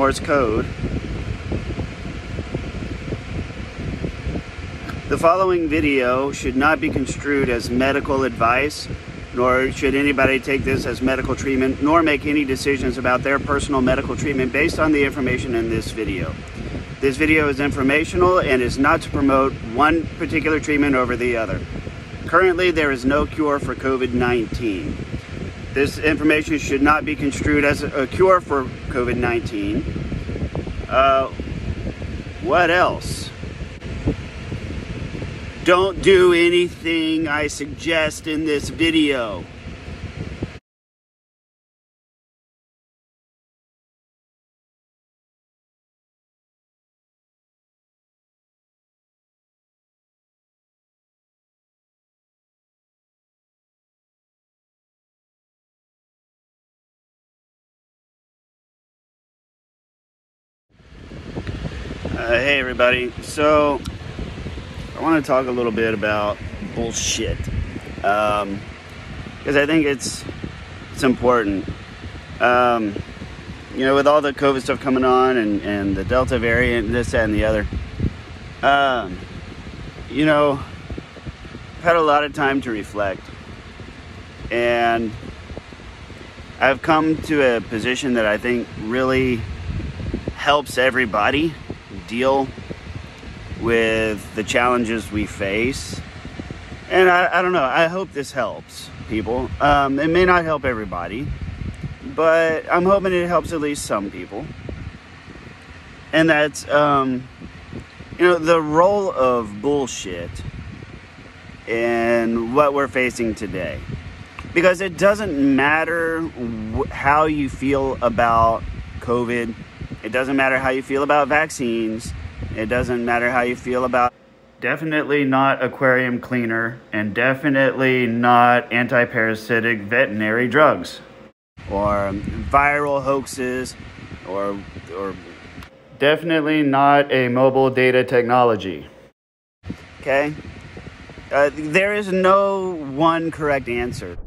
Morse code. The following video should not be construed as medical advice, nor should anybody take this as medical treatment, nor make any decisions about their personal medical treatment based on the information in this video. This video is informational and is not to promote one particular treatment over the other. Currently, there is no cure for COVID-19. This information should not be construed as a cure for COVID-19. Uh, what else? Don't do anything I suggest in this video. Uh, hey everybody. So I want to talk a little bit about bullshit because um, I think it's it's important. Um, you know, with all the COVID stuff coming on and, and the Delta variant, and this, that, and the other. Um, you know, I've had a lot of time to reflect, and I've come to a position that I think really helps everybody deal with the challenges we face. And I, I don't know, I hope this helps people. Um, it may not help everybody, but I'm hoping it helps at least some people. And that's, um, you know, the role of bullshit in what we're facing today. Because it doesn't matter how you feel about COVID, it doesn't matter how you feel about vaccines, it doesn't matter how you feel about definitely not aquarium cleaner and definitely not anti-parasitic veterinary drugs or viral hoaxes or or definitely not a mobile data technology. Okay? Uh, there is no one correct answer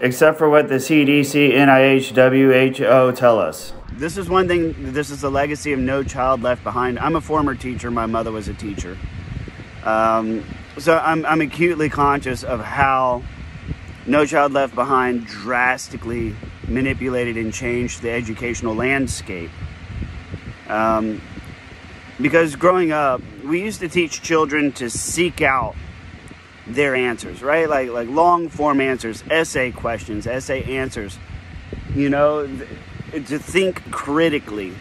except for what the CDC, NIH, WHO tell us this is one thing, this is the legacy of No Child Left Behind. I'm a former teacher, my mother was a teacher. Um, so I'm, I'm acutely conscious of how No Child Left Behind drastically manipulated and changed the educational landscape. Um, because growing up, we used to teach children to seek out their answers, right? Like like long form answers, essay questions, essay answers. You know, to think critically.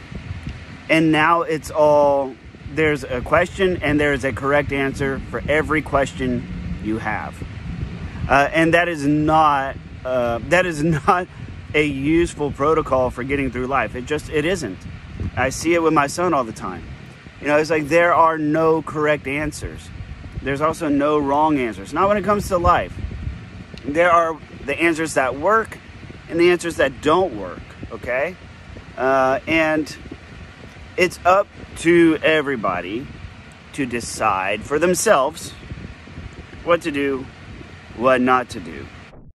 And now it's all there's a question and there's a correct answer for every question you have. Uh, and that is not uh, that is not a useful protocol for getting through life. It just it isn't. I see it with my son all the time. You know, it's like there are no correct answers. There's also no wrong answers. Not when it comes to life. There are the answers that work and the answers that don't work okay? Uh, and it's up to everybody to decide for themselves what to do, what not to do.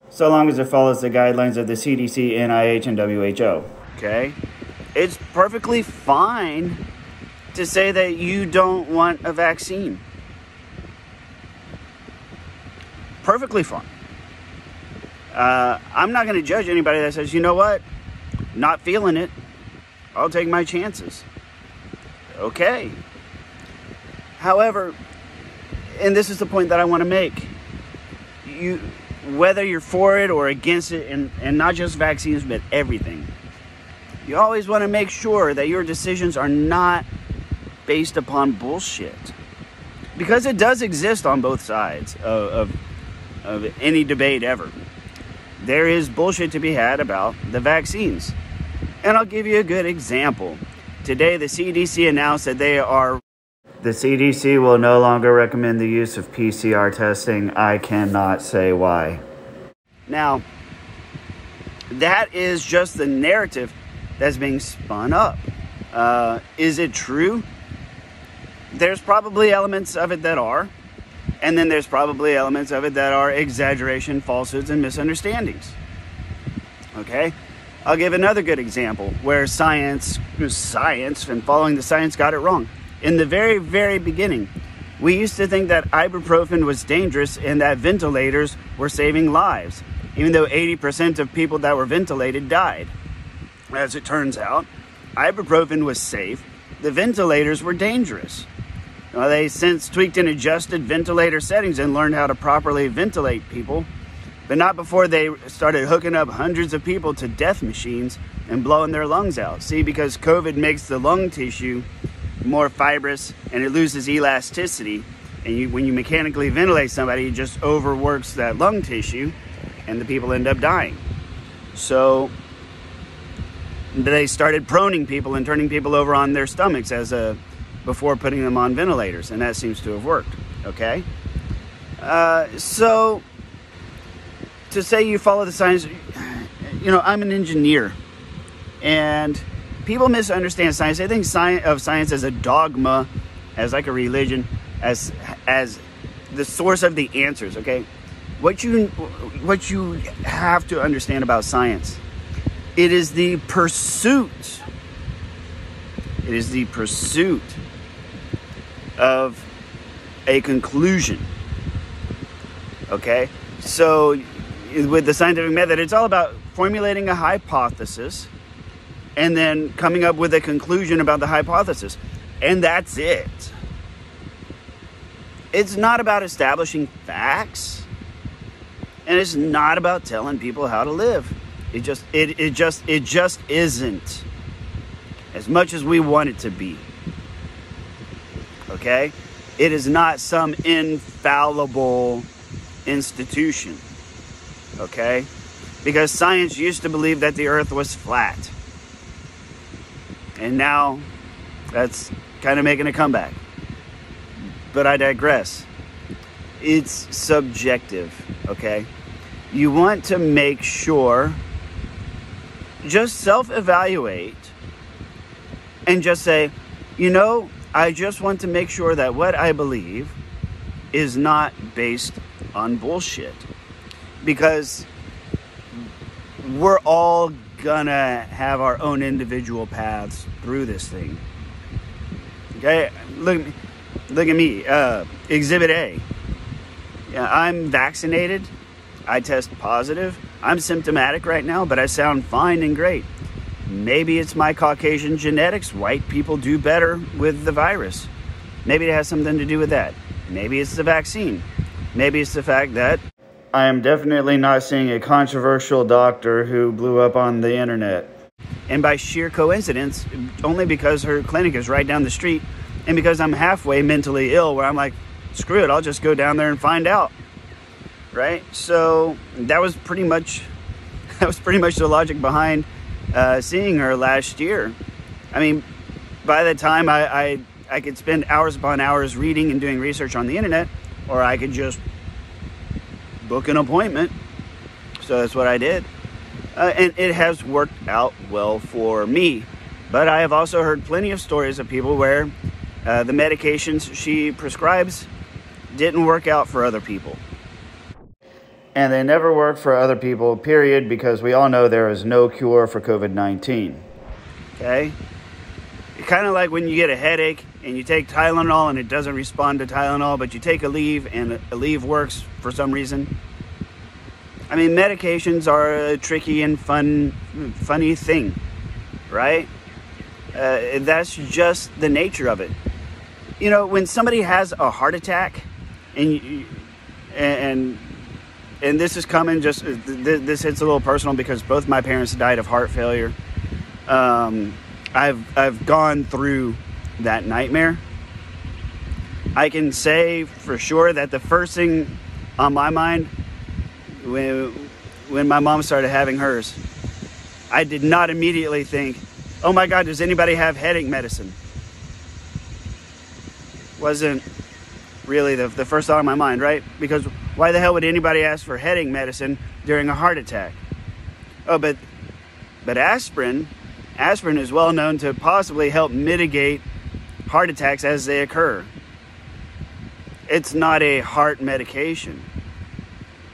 So long as it follows the guidelines of the CDC, NIH, and WHO, okay? It's perfectly fine to say that you don't want a vaccine. Perfectly fine. Uh, I'm not going to judge anybody that says, you know what, not feeling it, I'll take my chances. Okay. However, and this is the point that I want to make. You whether you're for it or against it and, and not just vaccines but everything. You always want to make sure that your decisions are not based upon bullshit. Because it does exist on both sides of, of, of any debate ever. There is bullshit to be had about the vaccines. And I'll give you a good example. Today, the CDC announced that they are. The CDC will no longer recommend the use of PCR testing. I cannot say why. Now, that is just the narrative that's being spun up. Uh, is it true? There's probably elements of it that are, and then there's probably elements of it that are exaggeration, falsehoods, and misunderstandings. Okay? I'll give another good example where science, science, and following the science got it wrong. In the very, very beginning, we used to think that ibuprofen was dangerous and that ventilators were saving lives, even though 80% of people that were ventilated died. As it turns out, ibuprofen was safe, the ventilators were dangerous. Well, they since tweaked and adjusted ventilator settings and learned how to properly ventilate people but not before they started hooking up hundreds of people to death machines and blowing their lungs out. See, because COVID makes the lung tissue more fibrous and it loses elasticity. And you, when you mechanically ventilate somebody, it just overworks that lung tissue and the people end up dying. So they started proning people and turning people over on their stomachs as a before putting them on ventilators, and that seems to have worked. Okay, uh, so to say you follow the science, you know, I'm an engineer, and people misunderstand science. They think science of science as a dogma, as like a religion, as as the source of the answers. Okay, what you what you have to understand about science, it is the pursuit. It is the pursuit of a conclusion. Okay, so with the scientific method, it's all about formulating a hypothesis and then coming up with a conclusion about the hypothesis. And that's it. It's not about establishing facts. And it's not about telling people how to live. It just it, it just it just isn't as much as we want it to be. Okay? It is not some infallible institution okay? Because science used to believe that the earth was flat. And now that's kind of making a comeback. But I digress. It's subjective, okay? You want to make sure, just self evaluate and just say, you know, I just want to make sure that what I believe is not based on bullshit because we're all gonna have our own individual paths through this thing. Okay, look, look at me. Uh, exhibit A. Yeah, I'm vaccinated. I test positive. I'm symptomatic right now, but I sound fine and great. Maybe it's my Caucasian genetics. White people do better with the virus. Maybe it has something to do with that. Maybe it's the vaccine. Maybe it's the fact that I am definitely not seeing a controversial doctor who blew up on the internet. And by sheer coincidence, only because her clinic is right down the street, and because I'm halfway mentally ill, where I'm like, screw it, I'll just go down there and find out. Right? So that was pretty much that was pretty much the logic behind uh, seeing her last year. I mean, by the time I, I I could spend hours upon hours reading and doing research on the internet, or I could just book an appointment. So that's what I did. Uh, and it has worked out well for me. But I have also heard plenty of stories of people where uh, the medications she prescribes didn't work out for other people. And they never work for other people, period, because we all know there is no cure for COVID 19. Okay? Kind of like when you get a headache and you take Tylenol and it doesn't respond to Tylenol, but you take Aleve and Aleve works for some reason. I mean, medications are a tricky and fun, funny thing, right? Uh, that's just the nature of it. You know, when somebody has a heart attack, and and and this is coming just this hits a little personal because both my parents died of heart failure. Um, I've I've gone through that nightmare. I can say for sure that the first thing on my mind when when my mom started having hers, I did not immediately think, "Oh my God, does anybody have headache medicine?" Wasn't really the, the first thought on my mind, right? Because why the hell would anybody ask for headache medicine during a heart attack? Oh, but but aspirin, aspirin is well known to possibly help mitigate heart attacks as they occur. It's not a heart medication.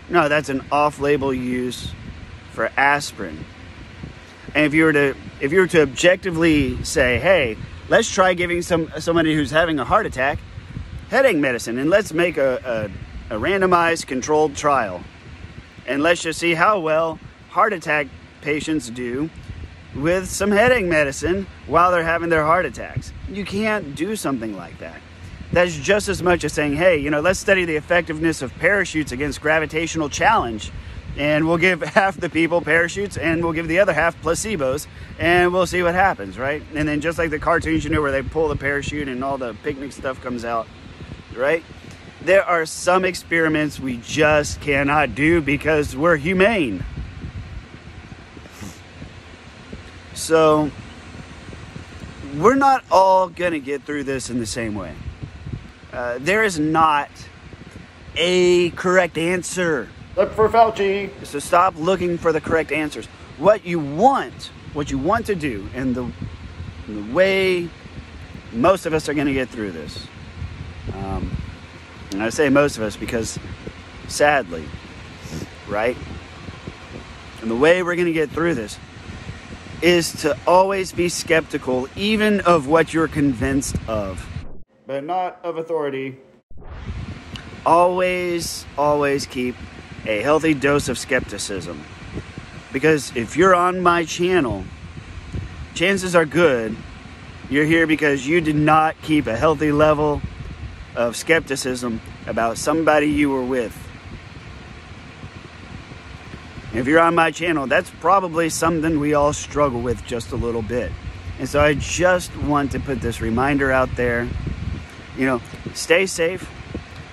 No, that's an off label use for aspirin. And if you were to if you were to objectively say, hey, let's try giving some somebody who's having a heart attack headache medicine and let's make a, a, a randomized controlled trial. And let's just see how well heart attack patients do with some headache medicine while they're having their heart attacks. You can't do something like that. That's just as much as saying, hey, you know, let's study the effectiveness of parachutes against gravitational challenge. And we'll give half the people parachutes and we'll give the other half placebos and we'll see what happens, right? And then just like the cartoons, you know, where they pull the parachute and all the picnic stuff comes out, right? There are some experiments we just cannot do because we're humane. So, we're not all going to get through this in the same way. Uh, there is not a correct answer. Look for Fauci. So stop looking for the correct answers. What you want, what you want to do, and the, the way most of us are going to get through this. Um, and I say most of us because sadly, right? And the way we're going to get through this is to always be skeptical, even of what you're convinced of. But not of authority. Always, always keep a healthy dose of skepticism. Because if you're on my channel, chances are good you're here because you did not keep a healthy level of skepticism about somebody you were with. If you're on my channel, that's probably something we all struggle with just a little bit. And so I just want to put this reminder out there. You know, stay safe,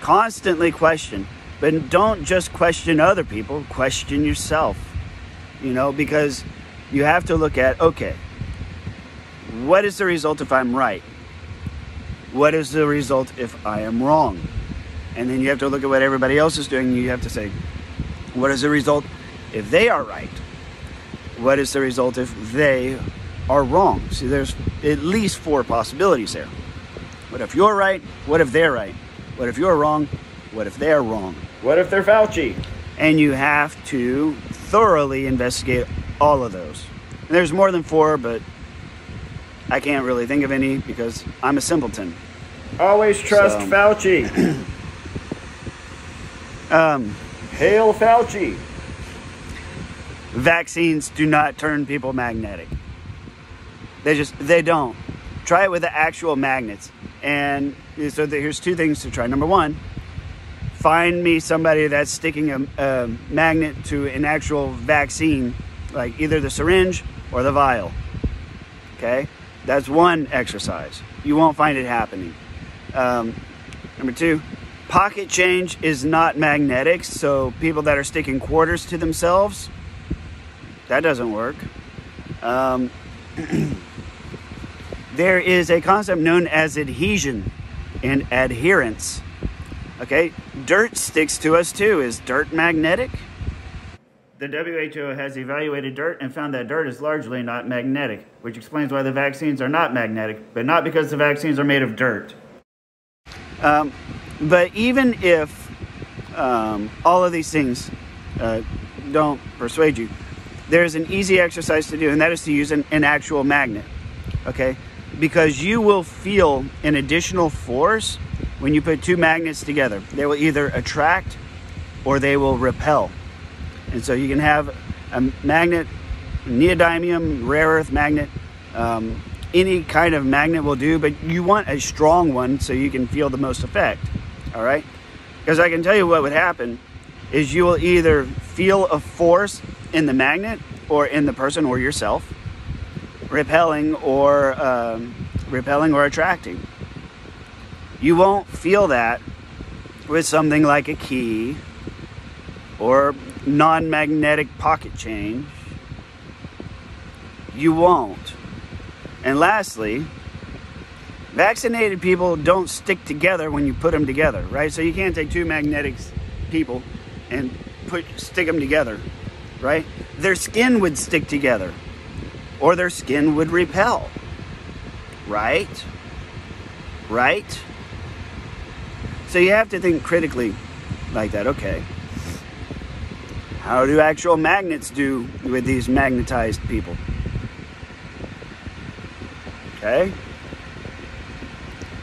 constantly question, but don't just question other people, question yourself. You know, because you have to look at okay, what is the result if I'm right? What is the result if I am wrong? And then you have to look at what everybody else is doing. You have to say, what is the result if they are right? What is the result if they are wrong? See, there's at least four possibilities there. What if you're right? What if they're right? What if you're wrong? What if they're wrong? What if they're Fauci? And you have to thoroughly investigate all of those. And there's more than four, but I can't really think of any because I'm a simpleton. Always trust So- Fauci. Um, Hail Fauci. Vaccines do not turn people magnetic. They just they don't. Try it with the actual magnets. And so here's two things to try. Number one, find me somebody that's sticking a, a magnet to an actual vaccine, like either the syringe or the vial. Okay, that's one exercise. You won't find it happening. Um, number two, pocket change is not magnetic. So people that are sticking quarters to themselves, that doesn't work. Um, there is a concept known as adhesion and adherence. Okay, dirt sticks to us too. Is dirt magnetic? The WHO has evaluated dirt and found that dirt is largely not magnetic, which explains why the vaccines are not magnetic, but not because the vaccines are made of dirt. Um, but even if um, all of these things uh, don't persuade you, there's an easy exercise to do, and that is to use an, an actual magnet. Okay? Because you will feel an additional force when you put two magnets together. They will either attract or they will repel. And so you can have a magnet, neodymium, rare earth magnet, um, any kind of magnet will do, but you want a strong one so you can feel the most effect. All right? Because I can tell you what would happen is you will either feel a force in the magnet or in the person or yourself, repelling or um, repelling or attracting. You won't feel that with something like a key or non-magnetic pocket change. You won't. And lastly, vaccinated people don't stick together when you put them together, right? So you can't take two magnetic people and put stick them together, right? Their skin would stick together or their skin would repel. Right? Right? So you have to think critically like that. Okay. How do actual magnets do with these magnetized people? Okay?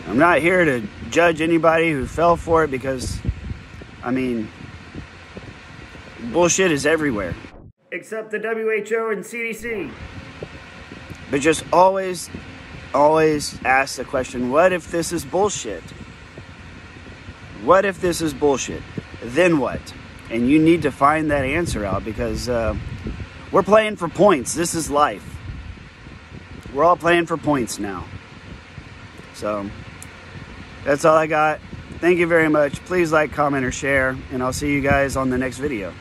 I'm not here to judge anybody who fell for it because, I mean, bullshit is everywhere. Except the WHO and CDC. But just always, always ask the question what if this is bullshit? What if this is bullshit? Then what? And you need to find that answer out because uh, we're playing for points. This is life. We're all playing for points now. So that's all I got. Thank you very much. Please like, comment, or share, and I'll see you guys on the next video.